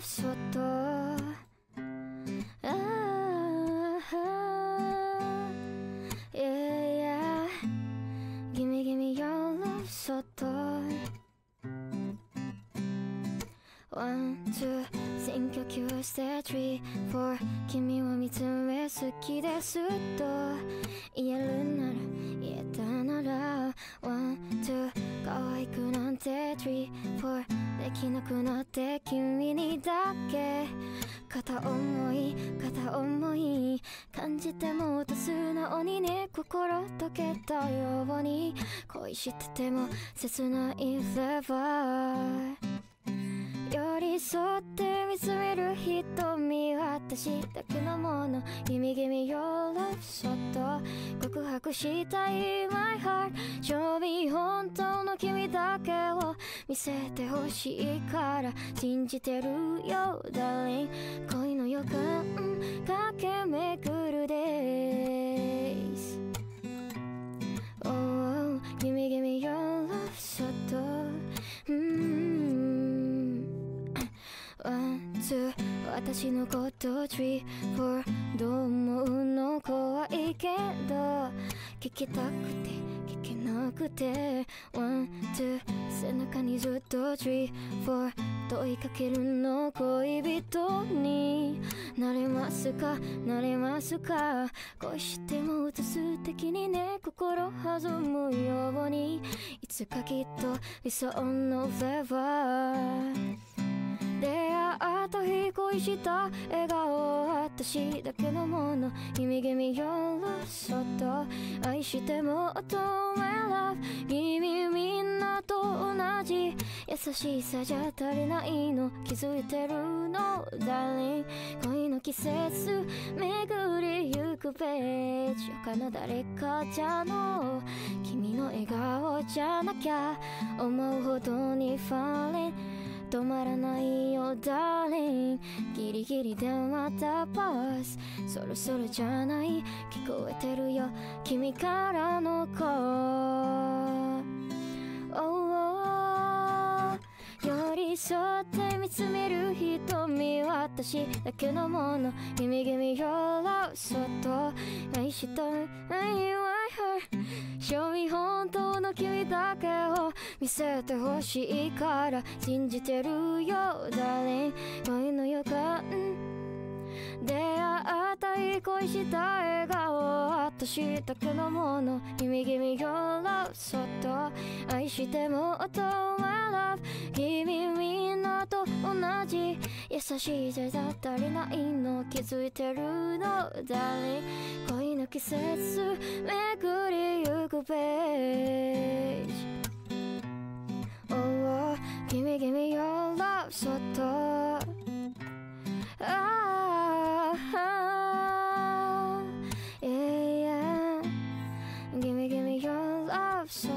そっとああ Yeah yeah Gimme gimme your love そっと One, two, think you're curious, that three, four 君を見つめ好きですと言えるなら言えたなら One, two 可愛くなんて three, four できなくなって君にだけ。片思い片思い感じてもと素直にね心溶けたように恋してても切ないフレーバー。寄り添って見つめる瞳私だけのもの。Gimme gimme your love そっと告白したい My heart Show me 本当の君だけを見せてほしいから信じてるよ Darling 恋の予感駆け巡る Days Oh, oh gimme gimme your love そっとうん one, two 私のことスリー、フォーどう思うの？怖いけど。聞きたくて聞けなくて。 one, two 背中にずっとスリー、フォー問いかけるの恋人に。なれますか？なれますか？恋してもと素敵にね心弾むように。いつかきっと理想のフレーバー出会った日恋した笑顔私だけのもの。君君 Your love そっと愛してもっと My love 君みんなと同じ。優しさじゃ足りないの。気づいてるの。Darling 恋の季節巡りゆくページ他の。誰かじゃの。君の笑顔じゃなきゃ。思うほどに Falling 止まらないよダーリンギリギリでまたパス。そろそろじゃない？聞こえてるよ君からの声。Oh, oh 寄り添って見つめる瞳私だけのもの。Gimme gimme your love そっと。愛したい I her show me 本当の君だけを見せてほしいから信じてるよ Darling 恋の予感。出会ったい恋した笑顔私だけのもの。Gimme gimme your love そっと。愛してもっと My love 君み今と同じ優しいじゃ足りないの気づいてるのだね恋の季節巡りゆくページ Oh, give me, give me your love そっと Ah, ah yeah, yeah Give me, give me your love そっと